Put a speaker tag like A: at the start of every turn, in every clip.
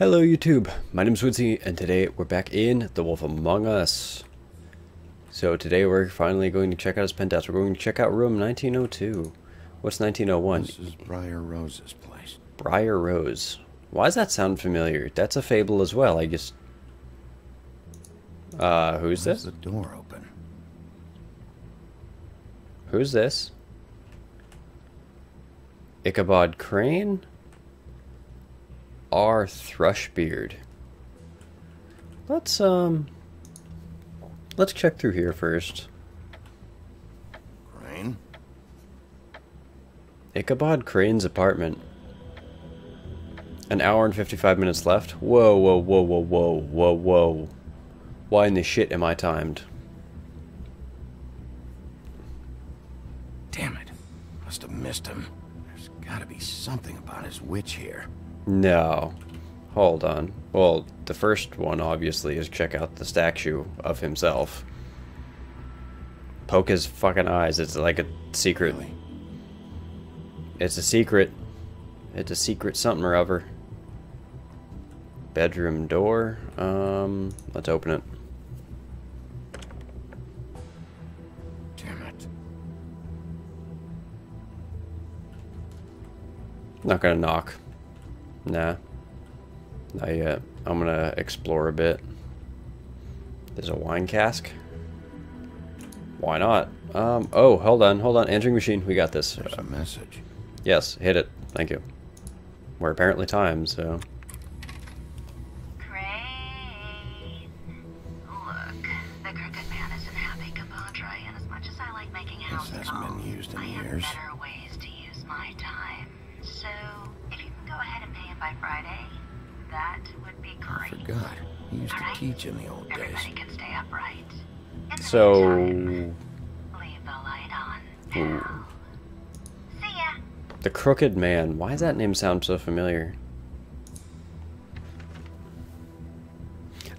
A: Hello YouTube, my name is Woodsy and today we're back in The Wolf Among Us. So today we're finally going to check out his penthouse. We're going to check out room 1902. What's 1901?
B: This is Briar Rose's place.
A: Briar Rose. Why does that sound familiar? That's a fable as well, I just... Uh, who's
B: Why is
A: this?
B: the door open?
A: Who's this? Ichabod Crane? R. Thrushbeard. Let's, um... Let's check through here first.
B: Crane?
A: Ichabod Crane's apartment. An hour and 55 minutes left? Whoa, whoa, whoa, whoa, whoa, whoa, whoa. Why in the shit am I timed?
B: Damn it. Must have missed him. There's gotta be something about his witch here.
A: No. Hold on. Well, the first one, obviously, is check out the statue of himself. Poke his fucking eyes. It's like a secret.
B: Really?
A: It's a secret. It's a secret something or other. Bedroom door. Um, let's open it.
B: Damn it.
A: Not gonna knock. Nah. Not yet. I'm gonna explore a bit. There's a wine cask. Why not? Um, oh, hold on, hold on. Answering machine, we got this.
B: There's a message.
A: Yes, hit it. Thank you. We're apparently timed, so.
C: Crooked Man.
A: Why does that name sound so familiar?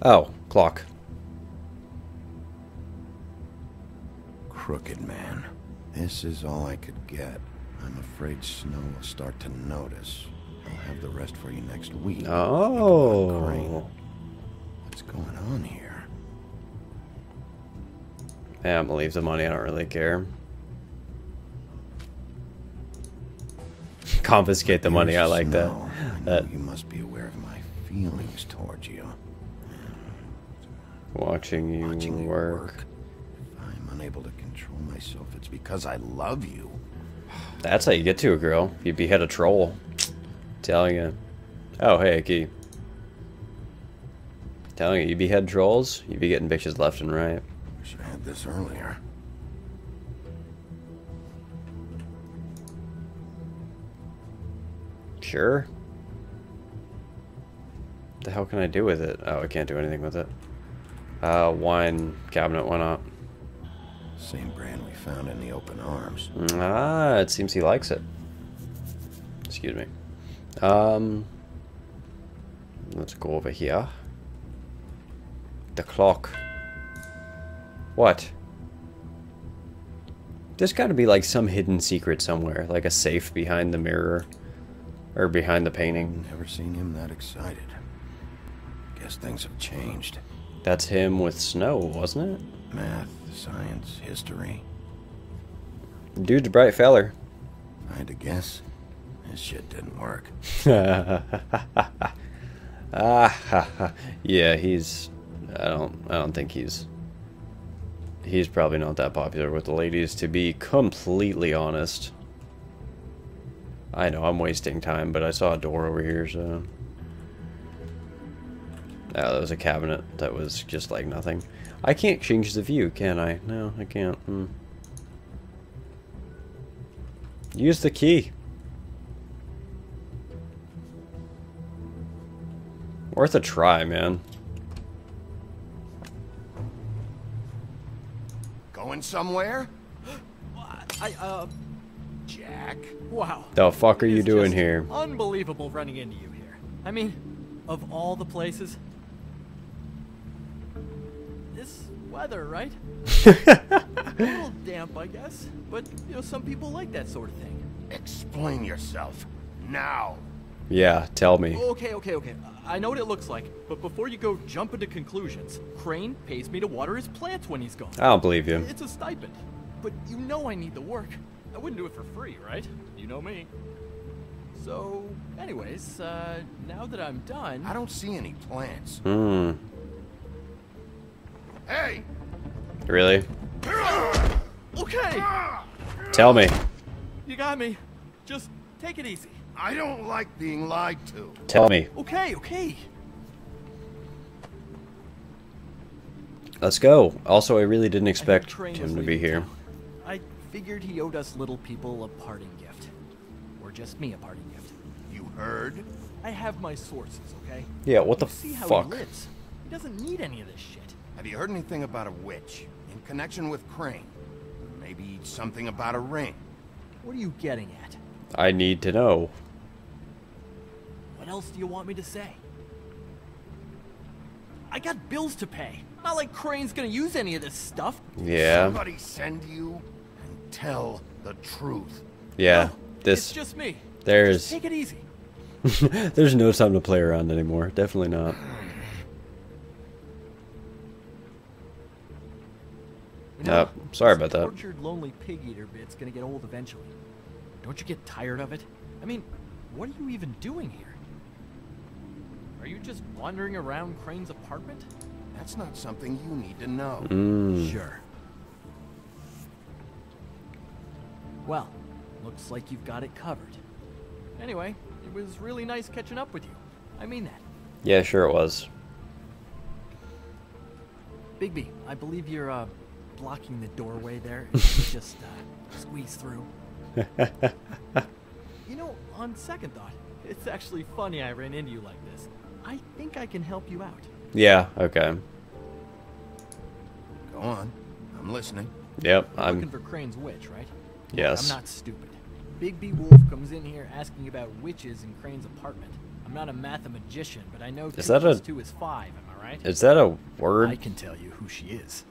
A: Oh, clock.
B: Crooked man. This is all I could get. I'm afraid Snow will start to notice. I'll have the rest for you next week.
A: Oh.
B: What's going on here?
A: Yeah, I'm gonna leave the money. I don't really care. Confiscate the money. I like that. That
B: you must be aware of my feelings towards you.
A: watching you
B: Watching
A: work.
B: work. If I'm unable to control myself, it's because I love you.
A: That's how you get to a girl. You behead a troll. Telling you. Oh, hey, a key. Telling you, you behead trolls, you be getting bitches left and right.
B: Wish I had this earlier.
A: Sure. The hell can I do with it? Oh, I can't do anything with it. Uh, wine cabinet, why not?
B: Same brand we found in the open arms.
A: Ah, it seems he likes it. Excuse me. Um, let's go over here. The clock. What? There's got to be like some hidden secret somewhere, like a safe behind the mirror or behind the painting.
B: Never seen him that excited. Guess things have changed.
A: That's him with snow, wasn't it?
B: Math, science, history.
A: Dude's a bright feller.
B: I had to guess. This shit didn't work.
A: ah, yeah, he's. I don't. I don't think he's. He's probably not that popular with the ladies, to be completely honest. I know I'm wasting time, but I saw a door over here, so. Oh, that was a cabinet that was just like nothing. I can't change the view, can I? No, I can't. Hmm. Use the key. Worth a try, man.
B: Going somewhere?
D: I, uh,
B: Jack?
D: wow.
A: The fuck are you doing here?
D: Unbelievable running into you here. I mean, of all the places. This weather, right? A little damp, I guess. But, you know, some people like that sort of thing.
B: Explain yourself. Now.
A: Yeah, tell me.
D: Okay, okay, okay. I know what it looks like, but before you go jump into conclusions, Crane pays me to water his plants when he's gone.
A: I don't believe you.
D: It's a stipend. But you know I need the work. I wouldn't do it for free, right? You know me. So, anyways, uh, now that I'm done...
B: I don't see any plants.
A: Hmm.
B: Hey!
A: Really?
D: Okay!
A: Tell me.
D: You got me. Just take it easy.
B: I don't like being lied to.
A: Tell me.
D: Okay, okay.
A: Let's go. Also, I really didn't expect
D: Crane
A: him to be here.
D: town. I figured he owed us little people a parting gift. Or just me a parting gift.
B: You heard?
D: I have my sources, okay?
A: Yeah, what the
D: You see how
A: fuck?
D: he lives. He doesn't need any of this shit.
B: Have you heard anything about a witch in connection with Crane? Maybe something about a ring.
D: What are you getting at?
A: I need to know.
D: What else do you want me to say? I got bills to pay. Not like Crane's gonna use any of this stuff.
A: Yeah.
B: Somebody send you and tell the truth.
A: Yeah.
D: No,
A: This.
D: It's just me.
A: There's.
D: Just take it easy.
A: there's no time to play around anymore. Definitely not.
D: You know,
A: Uh, sorry about that.
D: Tortured, lonely pig eater bit's gonna get old eventually. Don't you get tired of it? I mean, what are you even doing here? Are you just wandering around Crane's apartment?
B: That's not something you need to know.
A: Mm.
D: Sure. Well, looks like you've got it covered. Anyway, it was really nice catching up with you. I mean that.
A: Yeah, sure it was.
D: Bigby, I believe you're uh, blocking the doorway there. Just uh, squeeze through. you know, on second thought, it's actually funny I ran into you like this. I think I can help you out.
A: Yeah. Okay.
B: Go on. I'm listening.
A: Yep. I'm.
D: Looking for Crane's witch, right?
A: Yes.
D: I'm not stupid. Bigby Wolf comes in here asking about witches in Crane's apartment. I'm not a mathematician, but I know
A: Is
D: two
A: that
D: plus
A: a-
D: two is five. Am I right?
A: Is that a word?
D: I can tell you who she is.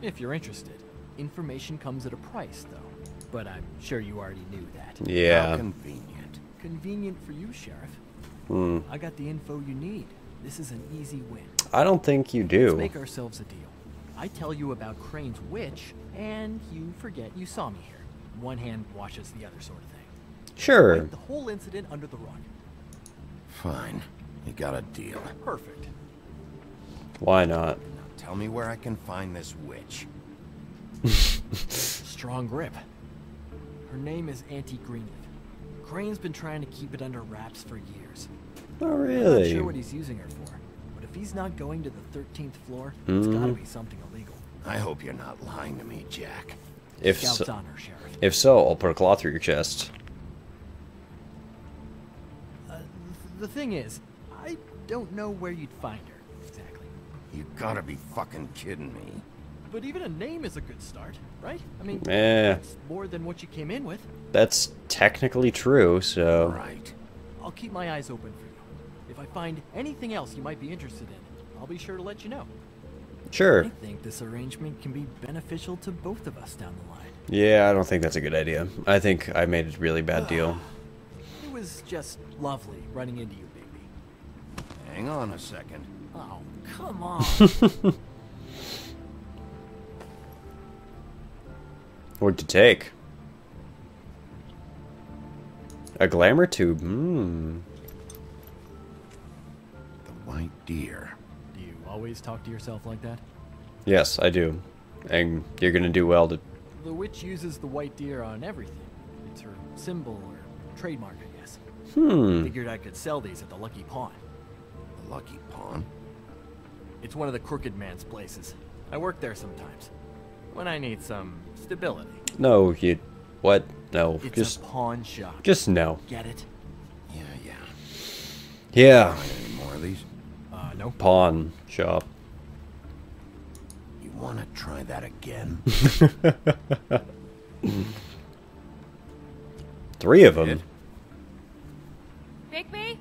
D: If you're interested. Information comes at a price, though. But I'm sure you already knew that. Yeah.
B: How
A: Yeah.
B: convenient.
D: Convenient for you, Sheriff.
A: Hmm.
D: I got the info you need. This is an easy win.
A: I don't think you
D: Let's
A: do.
D: make ourselves a deal. I tell you about Crane's witch, and you forget you saw me here. One hand washes the other sort of thing.
A: Sure.
D: Wipe the whole incident under the rug.
B: Fine. You got a deal.
D: Perfect.
A: Why not?
B: Now tell me where I can find this witch.
D: Strong grip. Her name is Auntie Greenleaf. Crane's been trying to keep it under wraps for years.
A: Oh,
D: I'm not sure what he's using her for, but if he's not going to the 13th floor, it's gotta
A: Mhm.
D: be something illegal.
B: I hope you're not lying to me, Jack.
A: If
D: Scout's
A: so,
D: on her, Sheriff.
A: If so, I'll put a claw through your chest.
D: Uh, the thing is, I don't know where you'd find her, exactly.
B: You gotta be fucking kidding me.
D: But even a name is a good start, right? I mean,
A: Eh.
D: it's more than what you came in with.
A: That's technically true. So.
B: Right.
D: I'll keep my eyes open for you. If I find anything else you might be interested in, I'll be sure to let you know.
A: Sure.
D: I think this arrangement can be beneficial to both of us down the line.
A: Yeah, I don't think that's a good idea. I think I made a really bad deal.
D: It was just lovely running into you, baby.
B: Hang on a second.
D: Oh, come on.
A: What'd you take? A glamour tube. Hmm.
B: The white deer.
D: Do you always talk to yourself like that?
A: Yes, I do. And you're gonna do well to.
D: The witch uses the white deer on everything. It's her symbol or trademark, I guess.
A: Hmm.
D: Figured I could sell these at the Lucky Pawn.
B: The lucky pawn.
D: It's one of the crooked man's places. I work there sometimes. When I need some stability.
A: No, you. What? No.
D: It's
A: just.
D: a pawn shop.
A: Just no.
D: Get it?
B: Yeah, yeah.
A: Yeah.
B: Find any more of these?
D: Uh, no.
A: Pawn shop.
B: You wanna try that again?
A: Three of them.
E: Bigby?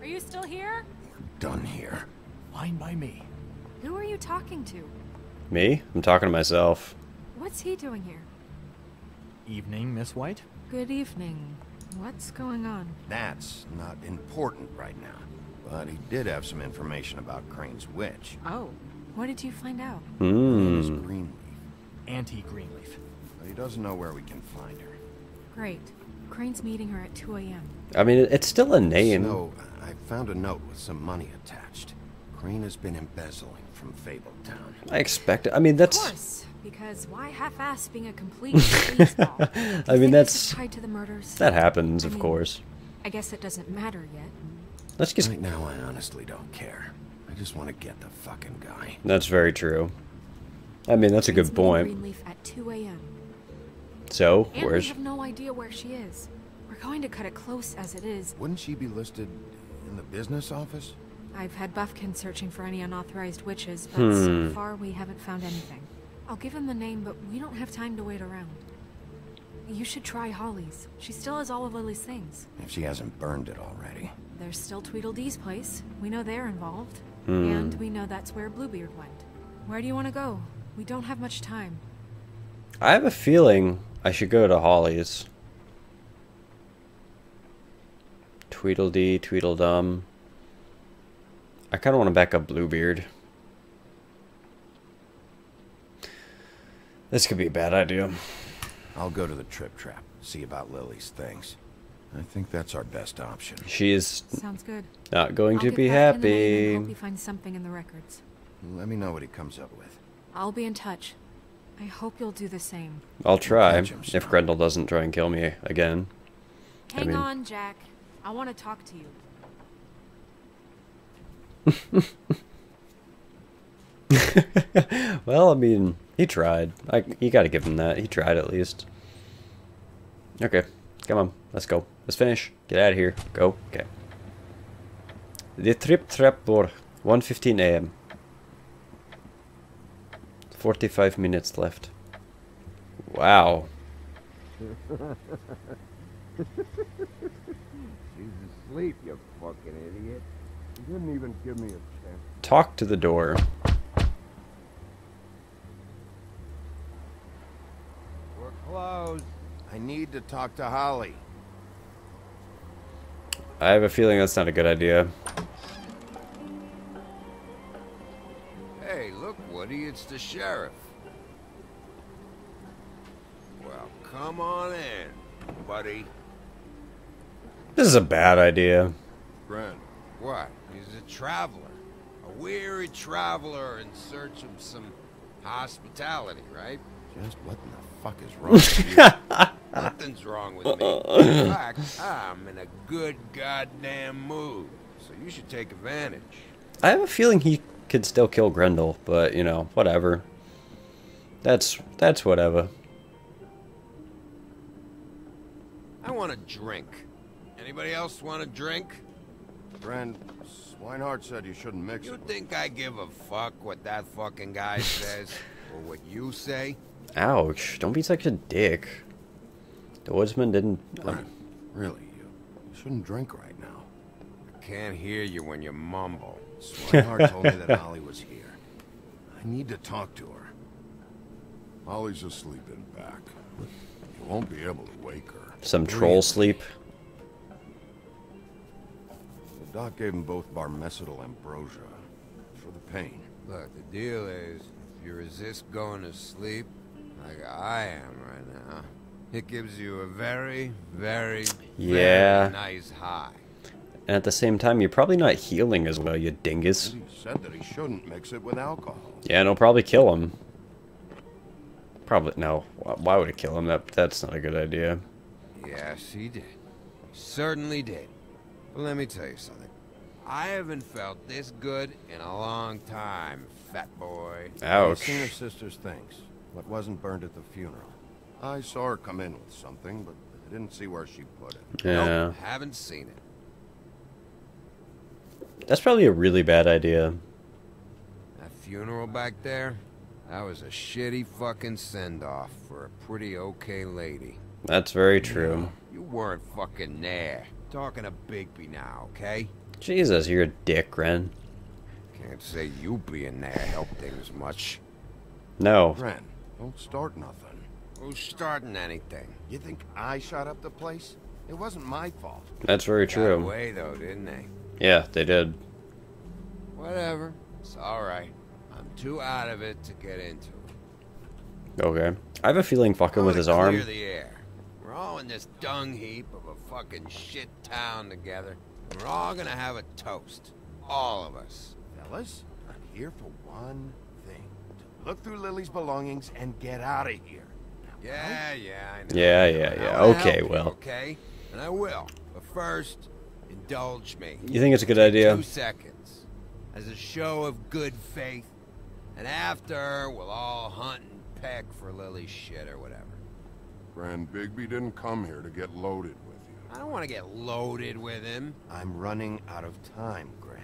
E: Are you still here?
B: We're Done here.
D: Fine by me.
E: Who are you talking to?
A: Me? I'm talking to myself.
E: What's he doing here?
D: Evening, Miss White.
E: Good evening. What's going on?
B: That's not important right now. But he did have some information about Crane's witch.
E: Oh, what did you find out?
B: Her name is
A: Hmm.
B: Greenleaf.
D: Auntie Greenleaf.
B: But he doesn't know where we can find her.
E: Great. Crane's meeting her at 2 a.m.
A: I mean, it's still a name.
B: Snow, I found a note with some money attached. Crane has been embezzling from Fabletown.
A: I expect. I mean, that's...
E: Of
A: that's.
E: course, because why half-ass being a complete sleazeball?
A: I mean, that's-
E: tied to the murders.
A: That happens,
E: I
A: of
E: mean-
A: course.
E: I guess it doesn't matter yet.
A: Let's just.
B: Right now, I honestly don't care. I just want to get the fucking guy.
A: That's very true. I mean, that's a good point.
E: Greenleaf at 2 a.m.
A: So,
E: And
A: where's.
E: we have no idea where she is. We're going to cut it close as it is.
B: Wouldn't she be listed in the business office?
E: I've had Buffkin searching for any unauthorized witches, but
A: Hmm.
E: so far we haven't found anything. I'll give him the name, but we don't have time to wait around. You should try Holly's. She still has all of Lily's things.
B: If she hasn't burned it already.
E: There's still Tweedledee's place. We know they're involved.
A: Hmm.
E: And we know that's where Bluebeard went. Where do you want to go? We don't have much time.
A: I have a feeling I should go to Holly's. Tweedledee, Tweedledum. I kind of want to back up Bluebeard. This could be a bad idea.
B: I'll go to the Trip Trap, see about Lily's things. I think that's our best option.
A: She's
E: Sounds good.
A: not going
E: I'll
A: to
E: get
A: be
E: in the
A: happy.
E: and hope he finds something in the records.
B: Let me know what he comes up with.
E: I'll be in touch. I hope you'll do the same.
A: I'll try if. Grendel doesn't try and kill me again. I
E: Hang
A: mean-
E: on, Jack. I want to talk to you.
A: well, I mean, he tried. I you got to give him that. He tried at least. Okay, come on, let's go. Let's finish. Get out of here. Go. Okay. The trip trap trapdoor, 1:15 a.m. 45 minutes left. Wow.
F: She's asleep, you fucking idiot. You didn't even give me a chance.
A: Talk to the door.
F: We're closed.
B: I need to talk to Holly.
A: I have a feeling that's not a good idea.
F: Hey, look, Woody, it's the sheriff. Well, come on in, buddy.
A: This is a bad idea.
B: Gren,
F: What? He's a traveler. A weary traveler in search of some hospitality, right?
B: just what in the fuck is wrong with you?
F: Nothing's wrong with me. In fact, I'm in a good goddamn mood. So you should take advantage.
A: I have a feeling he could still kill Grendel, but you know, whatever. That's that's whatever.
F: I want a drink. Anybody else want a drink?
B: Gren, Swineheart said you shouldn't mix
F: You
B: it.
F: think I give a fuck what that fucking guy says? or what you say?
A: Ouch! Don't be such a dick. The woodsman didn't. um,
B: really, you, you shouldn't drink right now.
F: I can't hear you when you mumble.
B: Swineheart told me that Holly was here. I need to talk to her.
G: Holly's asleep in back. You won't be able to wake her.
A: some troll sleep.
B: The doc gave them both Barmecidal ambrosia for the pain.
F: Look, the deal is, if you resist going to sleep, like I am right now, it gives you a very, very,
A: Yeah.
F: very nice high.
A: And at the same time, you're probably not healing as well, you dingus.
B: He said that he shouldn't mix it with alcohol.
A: Yeah, and it'll probably kill him. Probably no. Why would it kill him? That that's not a good idea.
F: Yes, he did. Certainly did. But let me tell you something. I haven't felt this good in a long time, fat boy.
B: I've
A: Ouch.
B: seen her sister's things. What wasn't burned at the funeral. I saw her come in with something, but I didn't see where she put it.
A: Yeah,
F: Nope, haven't seen it.
A: that's probably a really bad idea.
F: That funeral back there, that was a shitty fucking send-off for a pretty okay lady.
A: That's very true.
F: You weren't fucking there. Talking to Bigby now, okay?
A: Jesus, you're a dick, Gren.
F: Can't say you being there helped things much.
A: No,
B: Gren, don't start nothing.
F: Who's starting anything?
B: You think I shot up the place? It wasn't my fault.
A: That's very
F: Got
A: true.
F: away though, didn't they?
A: Yeah, they did.
F: Whatever. It's all right. I'm too out of it to get into it.
A: Okay. I have a feeling fucking
F: I'm
A: with
F: gonna
A: his arm.
F: Clear the air. We're all in this dung heap of a fucking shit town together. We're all gonna have a toast. All of us.
B: Fellas, I'm here for one thing. To look through Lily's belongings and get out of here. Now,
F: Yeah, yeah, I know.
A: Yeah, yeah, yeah.
F: wanna
A: Okay,
F: help
A: well.
F: Okay, and I will. But first, indulge me.
A: You think it's a good idea?
F: Two seconds. As a show of good faith. And after, we'll all hunt and peck for Lily's shit or whatever.
G: Gren Bigby didn't come here to get loaded with you.
F: I don't want to get loaded with him.
B: I'm running out of time, Gren.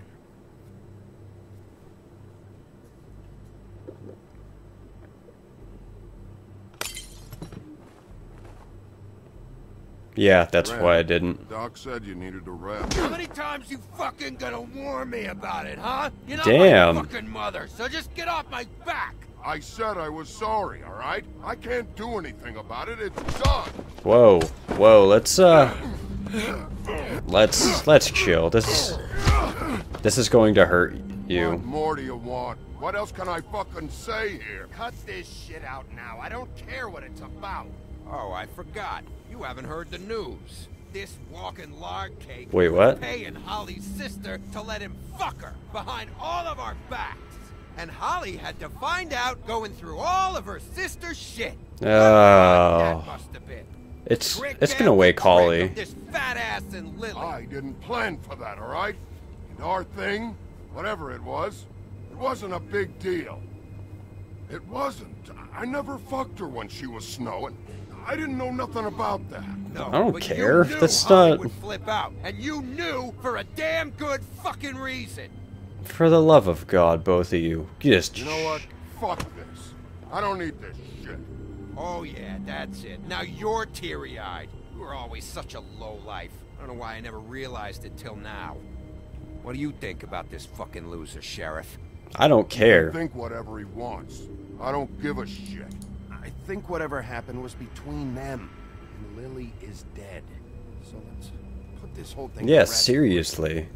A: Yeah, that's
G: Gren,
A: why I didn't.
G: Doc said you needed a rest.
F: How many times you fucking gonna warn me about it, huh? You're not
A: Damn.
F: my fucking mother, so just get off my back.
G: I said I was sorry, all right? I can't do anything about it. It's done.
A: Whoa, whoa. Let's uh, let's let's chill. This is this is going to hurt you.
G: What more do you want? What else can I fucking say here?
B: Cut this shit out now. I don't care what it's about.
F: Oh, I forgot. You haven't heard the news. This walking lard cake
A: Wait,
F: was
A: what?
F: paying Holly's sister to let him fuck her behind all of our backs. And Holly had to find out going through all of her sister's shit. Oh. What
A: Oh.
F: that must have been.
A: It's
F: Trick
A: it's gonna wake Holly.
F: This fat ass and Lily.
G: I didn't plan for that, all right? And our thing, whatever it was, it wasn't a big deal. It wasn't. I never fucked her when she was snowing. I didn't know nothing about that.
F: No,
A: I don't care.
F: You knew
A: That's
F: Holly
A: not-
F: would flip out, and you knew for a damn good fucking reason.
A: For the love of God, both of you, just
G: You know what? Fuck this. I don't need this shit.
F: Oh yeah, that's it. Now you're teary-eyed. You were always such a low life. I don't know why I never realized it till now. What do you think about this fucking loser, Sheriff?
A: I don't care.
G: Think whatever he wants. I don't give a shit.
B: I think whatever happened was between them. And Lily is dead. So let's put this whole thing
A: Yeah, seriously.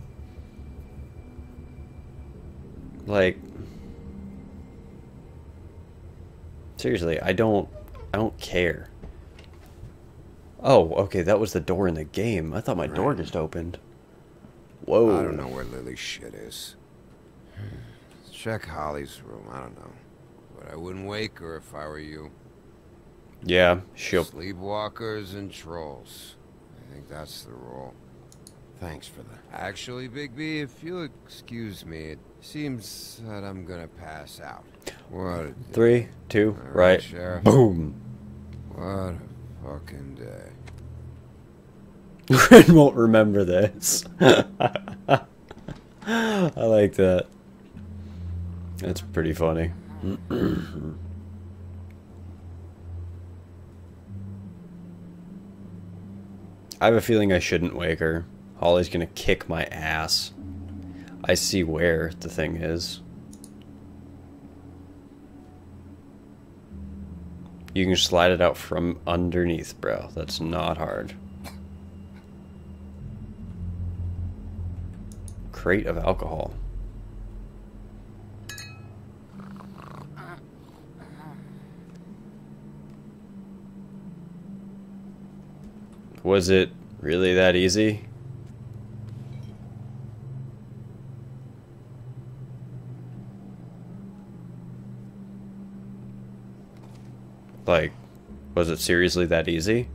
A: Like Seriously, I don't I don't care. Oh, okay, that was the door in the game. I thought my door just opened. Whoa.
F: I don't know where Lily's shit is. Check Holly's room. I don't know. But I wouldn't wake her if I were you.
A: Yeah, she'll
F: Sleepwalkers and trolls. I think that's the rule.
B: Thanks for that.
F: Actually, Big B, if you'll excuse me, it seems that I'm gonna pass out. What a,
A: three, two,
F: All right,
A: right.
F: Sheriff.
A: Boom.
F: what a fucking day.
A: Gren won't remember this. I like that. That's pretty funny. I have a feeling I shouldn't wake her. Holly's gonna kick my ass. I see where the thing is. You can slide it out from underneath, bro. That's not hard. Crate of alcohol. Was it really that easy? Like, was it seriously that easy?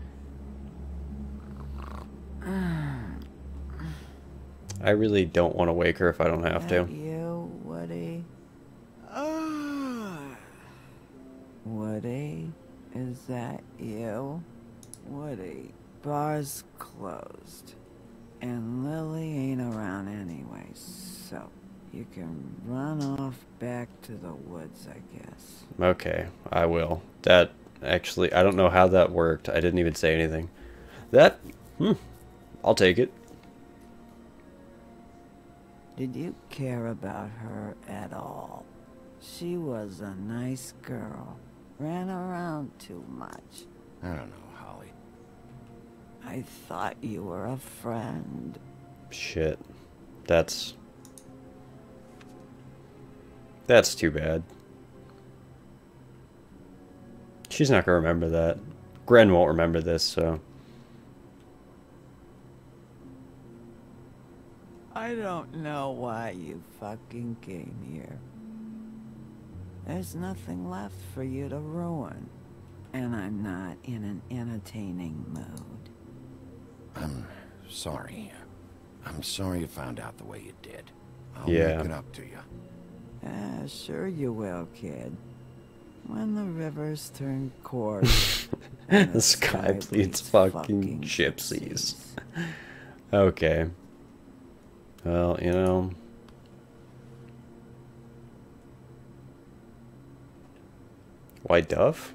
A: I really don't want to wake her if I don't have to.
H: You, Woody? Woody? Is that you? Woody, bar's closed. And Lily ain't around anyway, so you can run off back to the woods, I guess.
A: Okay, I will. That actually, I don't know how that worked. I didn't even say anything. That, hmm, I'll take it.
H: Did you care about her at all? She was a nice girl. Ran around too much.
B: I don't know, Holly.
H: I thought you were a friend.
A: Shit. That's... That's too bad. She's not gonna remember that. Gren won't remember this, so...
H: I don't know why you fucking came here. There's nothing left for you to ruin. And I'm not in an entertaining mood.
B: I'm sorry. I'm sorry you found out the way you did. I'll
A: Yeah.
B: make it up to you.
H: Ah, sure you will, kid. When the rivers turn coarse. and
A: the sky bleeds fucking gypsies. Okay. Well, you know... White Dove?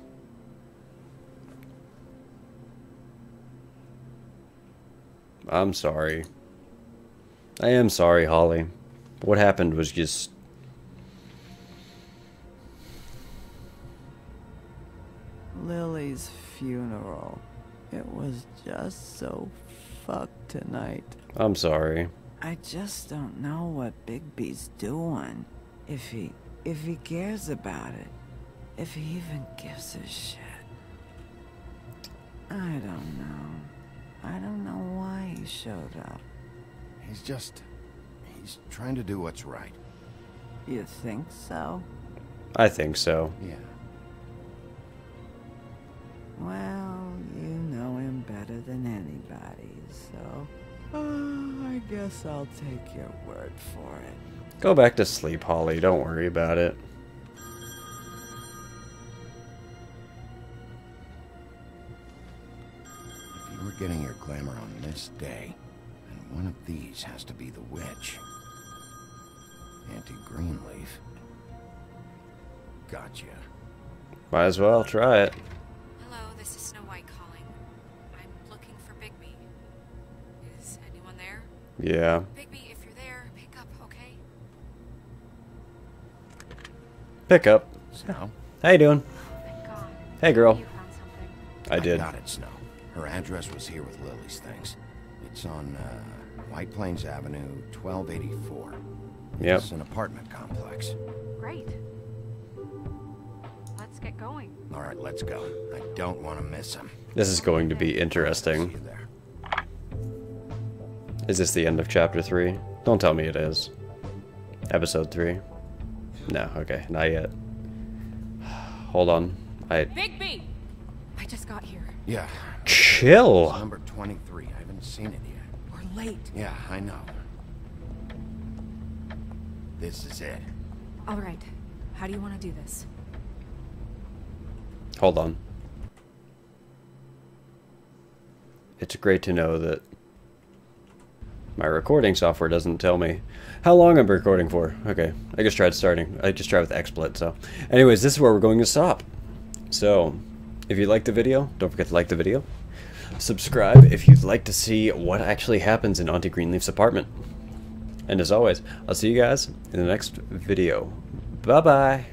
A: I'm sorry. I am sorry, Holly. What happened was just...
H: Lily's funeral. It was just so fucked tonight.
A: I'm sorry.
H: I just don't know what Bigby's doing. If he if he cares about it. If he even gives a shit. I don't know. I don't know why he showed up.
B: He's just... He's trying to do what's right.
H: You think so?
A: I think so.
B: Yeah.
H: Well, you know him better than anybody, so uh, I guess I'll take your word for it.
A: Go back to sleep, Holly. Don't worry about it.
B: This day, And one of these has to be the witch. Auntie Greenleaf. Gotcha.
A: Might as well try it.
E: Hello, this is Snow White calling. I'm looking for Bigby. Is anyone there?
A: Yeah.
E: Bigby, if you're there, pick up, okay?
A: Pick up.
B: Snow?
A: How you doing?
E: Oh, thank
A: Hey, girl.
E: You found something.
A: I did.
B: got it, Snow. Her address was here with Lily's things. It's on uh, White Plains Avenue, 1284.
A: Yep.
B: It's an apartment complex.
E: Great. Let's get going.
B: All right, let's go. I don't want to miss him.
A: This is going to be
B: See you
A: interesting.
B: there.
A: Is this the end of chapter 3? Don't tell me it is. Episode 3? No, okay, not yet. Hold on. I...
E: Bigby! I just got here.
B: Yeah.
A: Chill!
B: It's number 23. I haven't seen it yet.
E: We're late.
B: Yeah, I know. This is it.
E: All right. How do you want to do this?
A: Hold on. It's great to know that my recording software doesn't tell me how long I'm recording for. Okay, I just tried starting. I just tried with XSplit, so. Anyways, this is where we're going to stop. So, if you liked the video, don't forget to like the video. Subscribe if you'd like to see what actually happens in Auntie Greenleaf's apartment. And as always, I'll see you guys in the next video. Bye-bye.